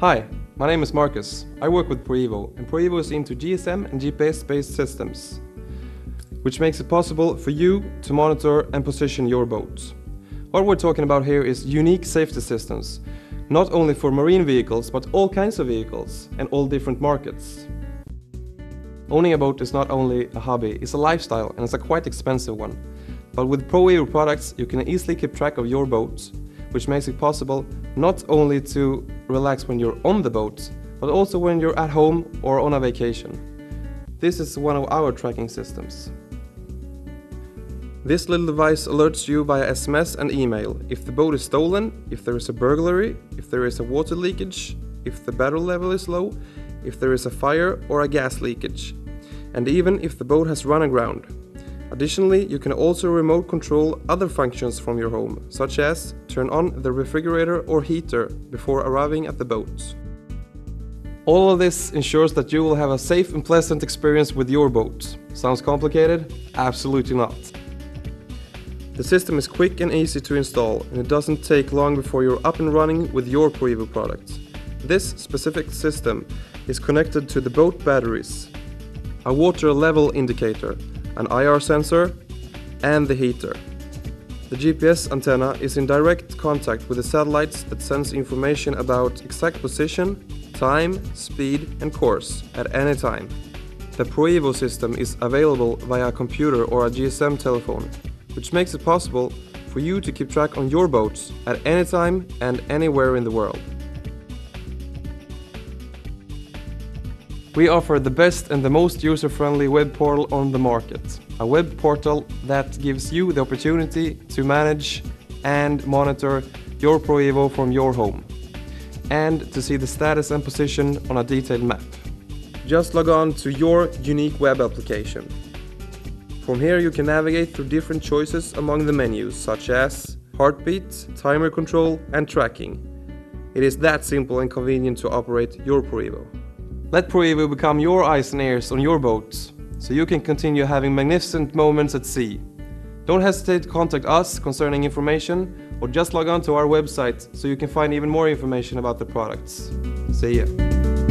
Hi, my name is Marcus. I work with Proevo, and Proevo is into GSM and GPS-based systems, which makes it possible for you to monitor and position your boat. What we're talking about here is unique safety systems, not only for marine vehicles, but all kinds of vehicles and all different markets. Owning a boat is not only a hobby, it's a lifestyle and it's a quite expensive one. But with Proevo products, you can easily keep track of your boat, which makes it possible not only to relax when you're on the boat, but also when you're at home or on a vacation. This is one of our tracking systems. This little device alerts you via SMS and email if the boat is stolen, if there is a burglary, if there is a water leakage, if the battery level is low, if there is a fire or a gas leakage, and even if the boat has run aground. Additionally, you can also remote control other functions from your home, such as turn on the refrigerator or heater before arriving at the boat. All of this ensures that you will have a safe and pleasant experience with your boat. Sounds complicated? Absolutely not. The system is quick and easy to install, and it doesn't take long before you're up and running with your Proevo product. This specific system is connected to the boat batteries, a water level indicator, an IR sensor, and the heater. The GPS antenna is in direct contact with the satellites that sends information about exact position, time, speed, and course at any time. The Proevo system is available via a computer or a GSM telephone, which makes it possible for you to keep track on your boats at any time and anywhere in the world. We offer the best and the most user-friendly web portal on the market. A web portal that gives you the opportunity to manage and monitor your Proevo from your home and to see the status and position on a detailed map. Just log on to your unique web application. From here you can navigate through different choices among the menus such as heartbeat, timer control and tracking. It is that simple and convenient to operate your Proevo. Let Proevo become your eyes and ears on your boat, so you can continue having magnificent moments at sea. Don't hesitate to contact us concerning information or just log on to our website so you can find even more information about the products. See ya!